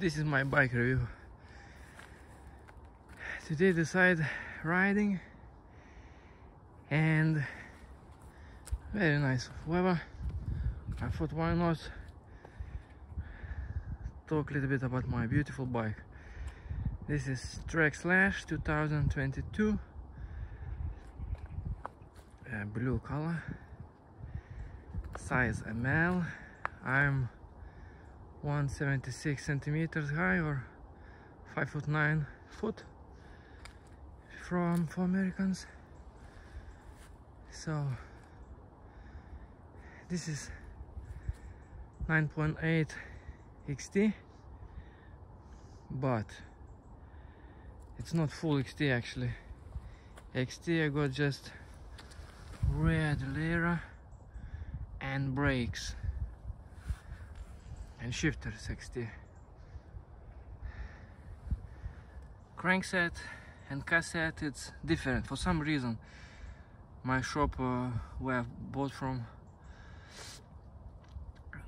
this is my bike review. Today decide riding and very nice weather. I thought why not talk a little bit about my beautiful bike? This is Trek Slash 2022 uh, blue color. Size ML I'm 176 centimeters high or 5 foot 9 foot from for Americans. So this is 9.8 XT but it's not full XT actually. XT I got just red Lyra and brakes and shifter 60 crankset and cassette it's different. For some reason my shop uh, where I bought from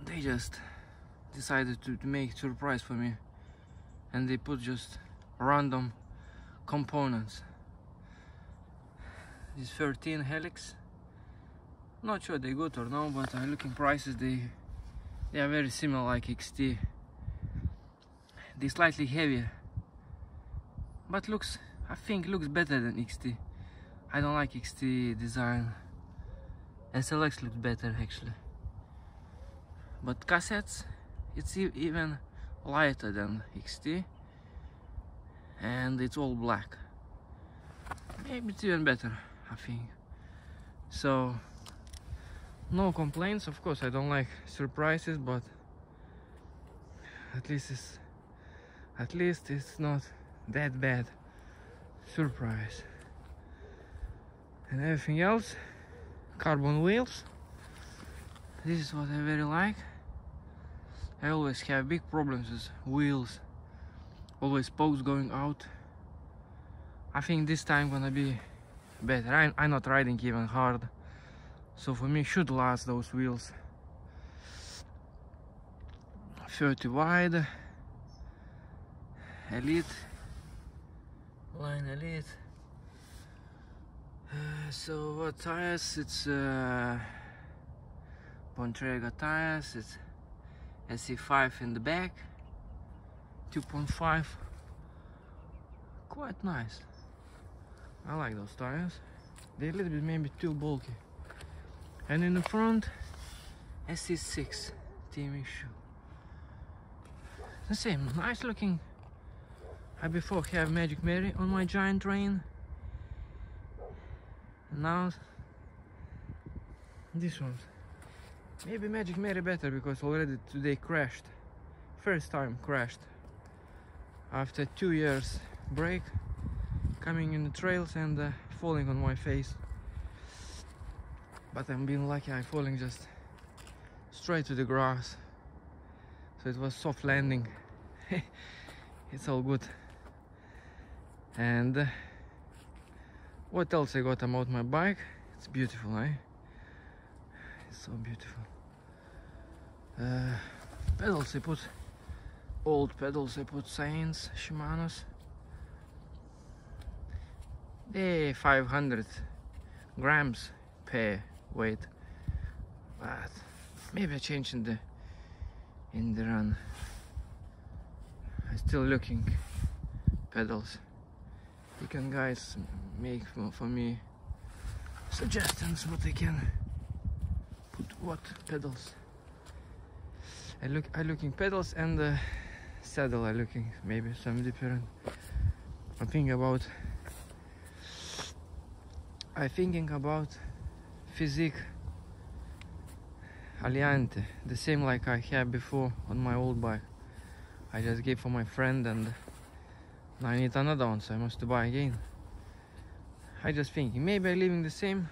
they just decided to, to make surprise for me. And they put just random components. This 13 helix. Not sure they good or no but I looking prices they they are very similar like XT they slightly heavier but looks I think looks better than XT I don't like XT design. SLX looks better actually. But cassettes it's e even lighter than XT and it's all black. Maybe it's even better I think. So no complaints of course. I don't like surprises but at least it's at least it's not that bad surprise. And everything else? Carbon wheels? This is what I very like. I always have big problems with wheels. Always spokes going out. I think this time gonna be better. I'm, I'm not riding even hard so for me should last those wheels. 30 wide. Elite. Line elite. Uh, so what tires? It's uh, tires. It's SE5 in the back. 2.5 quite nice. I like those tires. They're a little bit maybe too bulky and in the front SE6 team issue the same nice looking. I before have Magic Mary on my giant Reign. Now this one. Maybe Magic Mary better because already today crashed. First time crashed. After two years break coming in the trails and uh, falling on my face but I'm being lucky I'm falling just straight to the grass. So it was soft landing. It's all good. And uh, what else I got about my bike? It's beautiful eh? It's so beautiful. Uh, pedals I put old pedals I put Saints Shimano's. They 500 grams per weight but maybe I changed in the in the run. I'm still looking pedals. You can guys make for me suggestions what I can put what pedals. I look I looking pedals and the saddle I looking maybe some different. I'm thinking about I thinking about Fizik Aliante the same like I had before on my old bike. I just gave for my friend and now I need another one so I must buy again. I just thinking maybe I leaving the same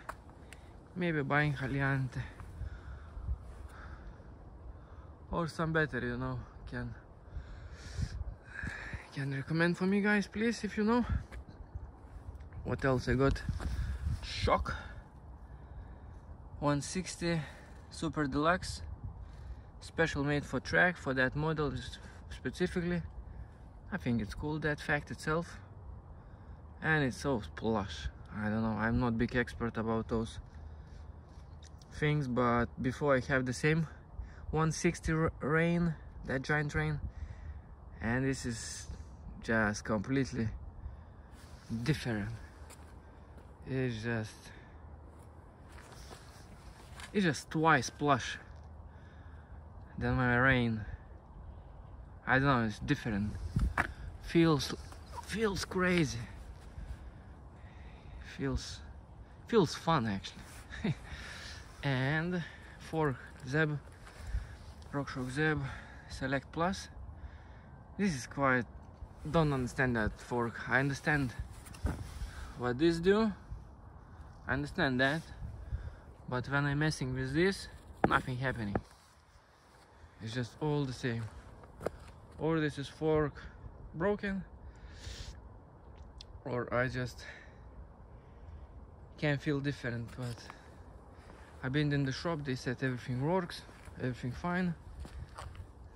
maybe buying Aliante. Or some better you know can can recommend for me guys please if you know. What else I got? Shock 160 super deluxe special made for Trek for that model specifically. I think it's cool that fact itself. And it's so plush. I don't know, I'm not big expert about those things, but before I have the same 160 Reign, that giant Reign, and this is just completely different. It's just it's just twice plush than my Reign. I don't know, it's different. Feels feels crazy. Feels feels fun actually. and for Zeb RockShox Zeb Select Plus. This is quite don't understand that fork. I understand what this do. I understand that. But when I'm messing with this, nothing happening. It's just all the same. Or this is fork broken, or I just can feel different. But I've been in the shop, they said everything works, everything fine.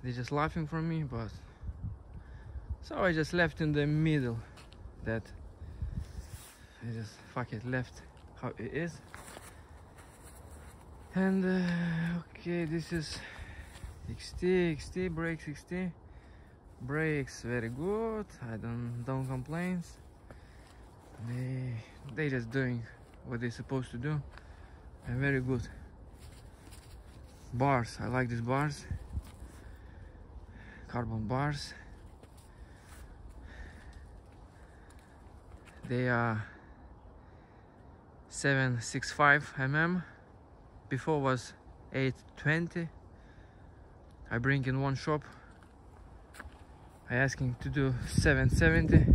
They're just laughing from me, but so I just left in the middle that I just fuck it left how it is and uh, okay this is XT XT brakes XT brakes very good. I don't don't complain. They they just doing what they're supposed to do. And very good. Bars I like these bars. Carbon bars. They are 765 mm before was 820 I bring in one shop. I asking to do 770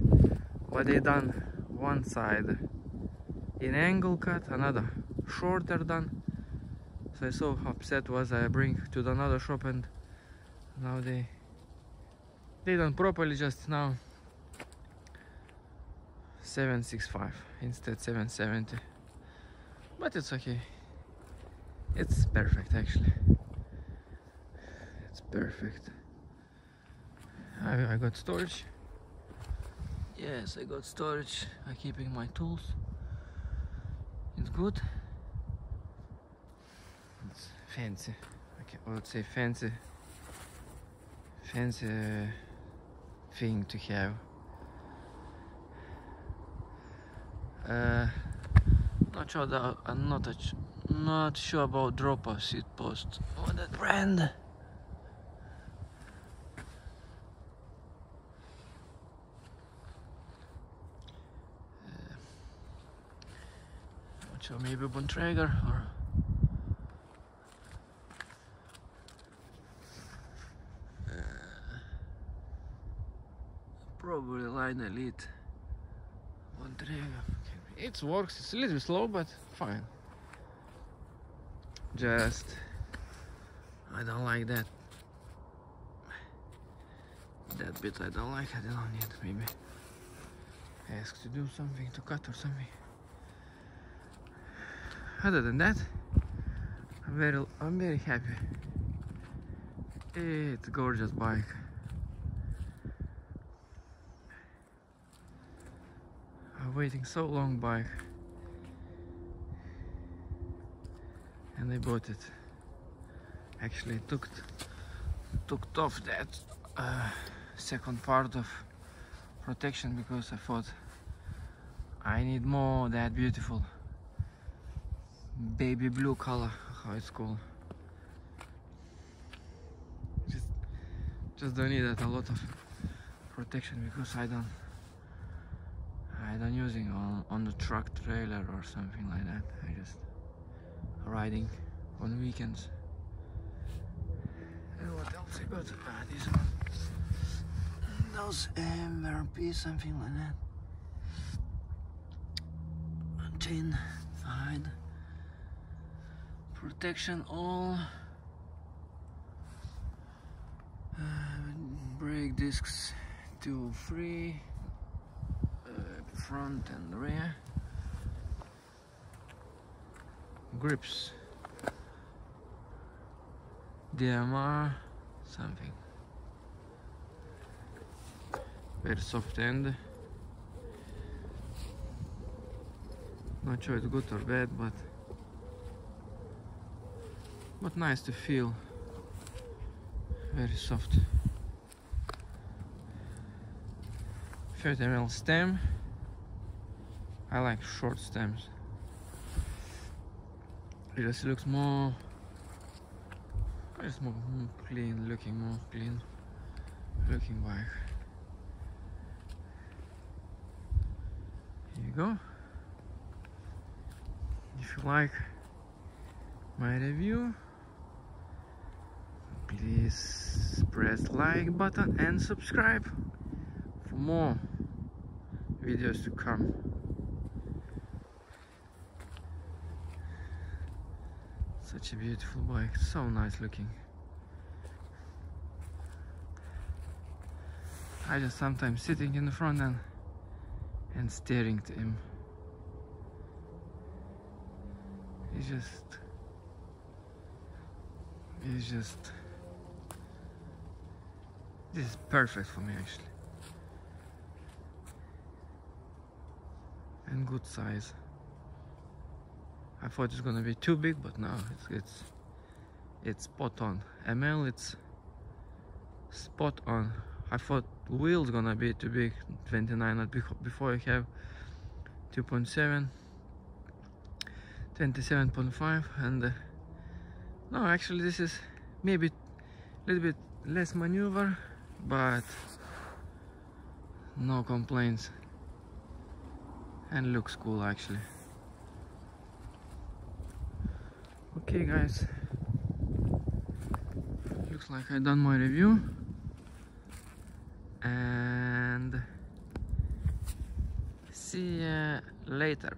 but they done? One side. In angle cut another shorter done. So I so upset was I bring to the another shop and now they they done properly just now. 765 instead 770 but it's okay it's perfect actually. It's perfect. I, I got storage. Yes I got storage. I'm keeping my tools. It's good. It's fancy. Okay I would say fancy. Fancy thing to have. Uh, not sure that I'm not a, not sure about dropper seat post. What that brand? Uh, not sure, maybe Bontrager or uh, probably Line Elite Bontrager it works it's a little slow but fine just I don't like that. That bit I don't like I don't need maybe. Ask to do something to cut or something. Other than that I'm very I'm very happy. It's a gorgeous bike. I'm waiting so long bike and I bought it actually took took off that uh, second part of protection because I thought I need more that beautiful baby blue color how it's called just just don't need that a lot of protection because I don't I don't using on, on the truck trailer or something like that. I just riding on weekends. And what else I got? Ah, this one. Those MRP, something like that. Chain side. Protection all. Uh, brake discs two free front and rear grips. DMR something. Very soft end. Not sure it's good or bad but but nice to feel. Very soft. 30 ml stem. I like short stems it just looks more it's more, clean looking more clean looking bike here you go. If you like my review please press like button and subscribe for more videos to come such a beautiful bike. So nice looking. I just sometimes sitting in the front and and staring to him. It's just it's just this is perfect for me actually. And good size I thought it's gonna be too big but no it's it's it's spot on. ML it's spot on. I thought wheels gonna be too big 29 before I have 2.7 27.5 and uh, no actually this is maybe a little bit less maneuver but no complaints. And looks cool actually okay guys. Looks like I done my review. And see you later